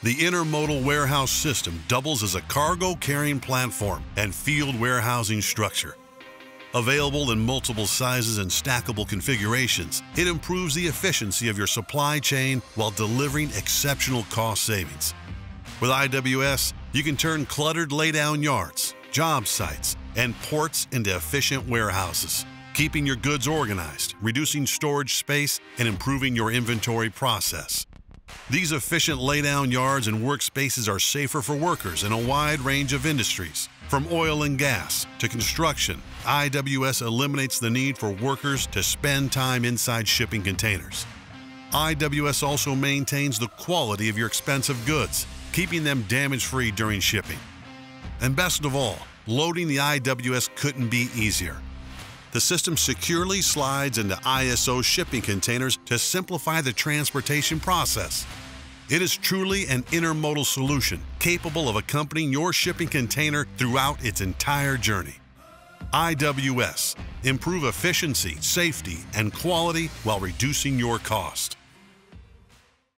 The intermodal warehouse system doubles as a cargo carrying platform and field warehousing structure. Available in multiple sizes and stackable configurations, it improves the efficiency of your supply chain while delivering exceptional cost savings. With IWS, you can turn cluttered laydown yards, job sites, and ports into efficient warehouses, keeping your goods organized, reducing storage space, and improving your inventory process. These efficient laydown yards and workspaces are safer for workers in a wide range of industries. From oil and gas to construction, IWS eliminates the need for workers to spend time inside shipping containers. IWS also maintains the quality of your expensive goods, keeping them damage free during shipping. And best of all, loading the IWS couldn't be easier. The system securely slides into ISO shipping containers to simplify the transportation process. It is truly an intermodal solution capable of accompanying your shipping container throughout its entire journey. IWS. Improve efficiency, safety, and quality while reducing your cost.